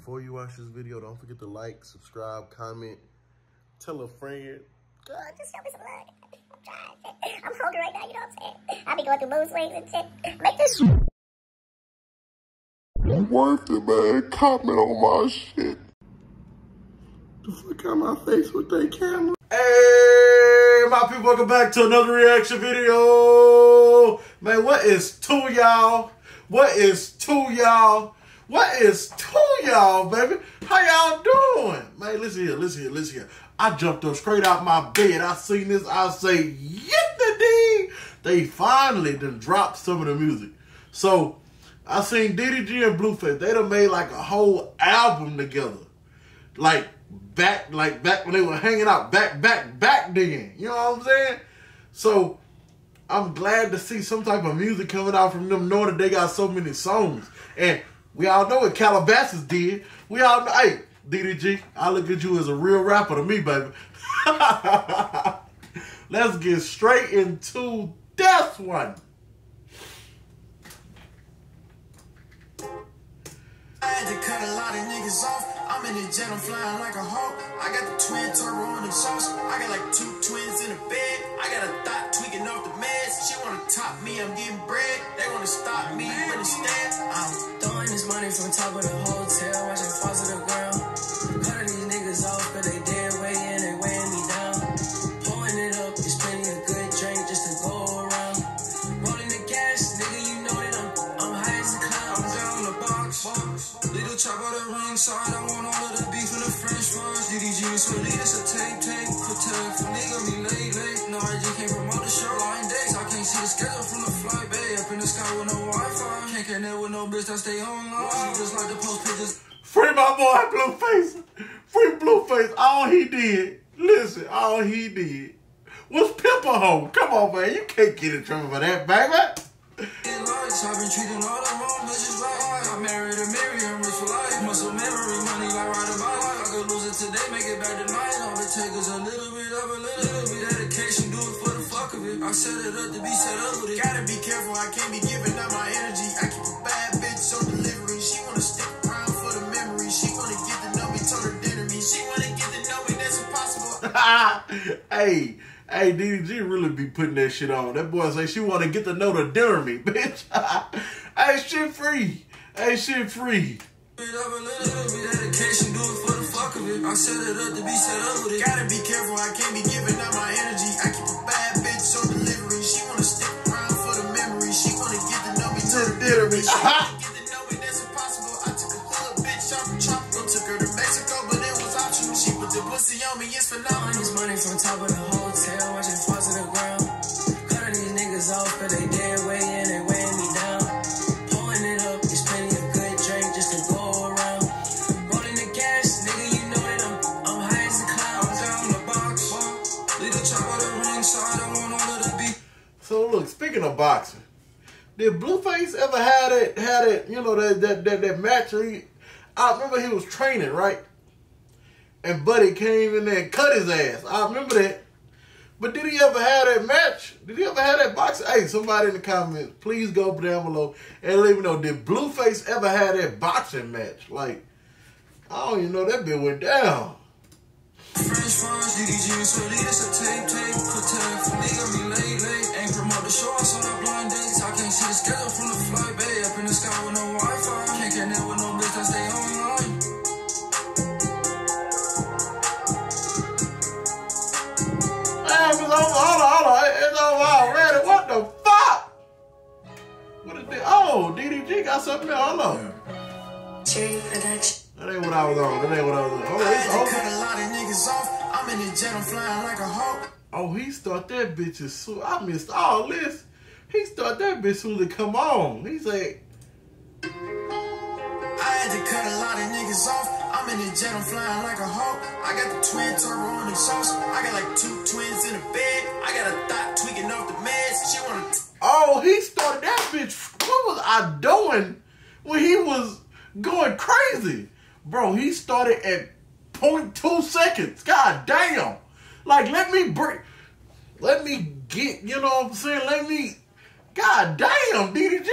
before you watch this video, don't forget to like, subscribe, comment, tell a friend. Girl, just show me some love. I'm trying. I'm hungry right now, you know what I'm saying? I be going through mood swings and shit. Make this Worth it, man. Comment on my shit. The fuck out my face with that camera. Hey, my people, welcome back to another reaction video. Man, what is two y'all? What is two y'all? What is two y'all, baby? How y'all doing? Man, listen here, listen here, listen here. I jumped up straight out my bed. I seen this. I say, yippee They finally done dropped some of the music. So, I seen DDG and Blueface. They done made like a whole album together. Like, back, like back when they were hanging out, back, back, back then. You know what I'm saying? So, I'm glad to see some type of music coming out from them, knowing that they got so many songs. And we all know what Calabasas did. We all know, hey, DDG, I look at you as a real rapper to me, baby. Let's get straight into this one. I had to cut a lot of niggas off. I'm in the jet, I'm flying like a hawk. I got the twin turbo on the sauce. I got like two twins in the bed. I got a thought tweaking off the meds. She wanna top me, I'm getting bread. They wanna stop me. I'm throwing this money from bitch that stay online. She just like to post pictures. Free my boy Blueface. Free Blueface. All he did, listen, all he did was pimp a hoe. Come on, man. You can't get in trouble for that, baby. I've been treating all the wrong bitches right. I married a Miriam, rich for life. Muscle memory, money like riding my life. I could lose it today, make it back tonight. All it takes is a little bit of a little, little bit dedication. Do it for the fuck of it. I set it up to be set up with it. Gotta be careful, I can't be giving hey, hey, DDG really be putting that shit on. That boy say she want to get to know the dinner bitch. hey, shit free. Hey, shit free. Bit of a little, little bit dedication, do it for the fuck of it. I set it up to be set up with it. Gotta be careful, I can't be giving up my energy. I keep a bad bitch on delivery. She wanna stick around for the memory. She wanna get to know me, To the me. She wanna get to know me, that's impossible. I took a hood bitch off the tropical, took her to Mexico, but it was optional. She put the pussy on me, it's phenomenal. Speaking of boxing, did Blueface ever had it had it, you know, that that that, that match he, I remember he was training, right? And Buddy came in there and cut his ass. I remember that. But did he ever have that match? Did he ever have that boxing? Hey, somebody in the comments, please go down below and let me know. Did Blueface ever have that boxing match? Like, I don't even know that bit went down. French fries, DDG DDG got something there. Hold on. That ain't what I was on. That ain't what I was on. Oh, I had to cut a lot of niggas off. I'm in the jet, I'm flying like a hawk. Oh, he start that bitch as soon. I missed all this. He start that bitch soon it come on. He said, I had to cut a lot of niggas off. I'm in the jet, I'm flying like a hawk. I got the twin turbo on the sauce. I got like two twins in the bed. I got a thought tweaking off the meds. She wanna. oh, he started that bitch. Was I doing when he was going crazy? Bro, he started at 0.2 seconds. God damn. Like, let me break. Let me get, you know what I'm saying? Let me. God damn, DDG.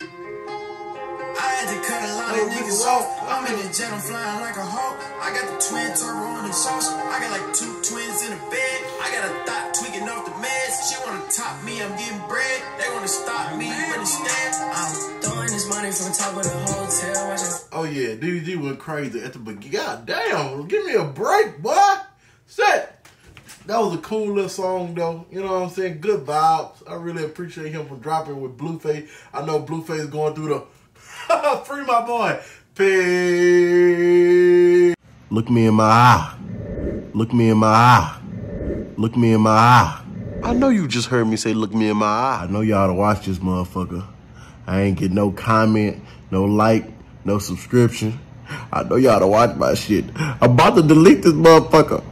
I had to cut a lot of niggas off. I'm in the jet, I'm flying like a hawk. I got the twin turbo on the sauce. I got like two twins in the bed. I got a thought tweaking off the meds. She wanna top me, I'm getting bread. They wanna stop me, but instead, I'm throwing this money from top of the hotel. Oh yeah, DDG went crazy at the beginning. God damn, give me a break, boy. Set. That was a cool little song though. You know what I'm saying? Good vibes. I really appreciate him for dropping with Blueface. I know Blueface going through the free my boy. Peace. Look me in my eye. Look me in my eye. Look me in my eye. I know you just heard me say look me in my eye. I know y'all to watch this motherfucker. I ain't get no comment, no like, no subscription. I know y'all to watch my shit. I'm about to delete this motherfucker.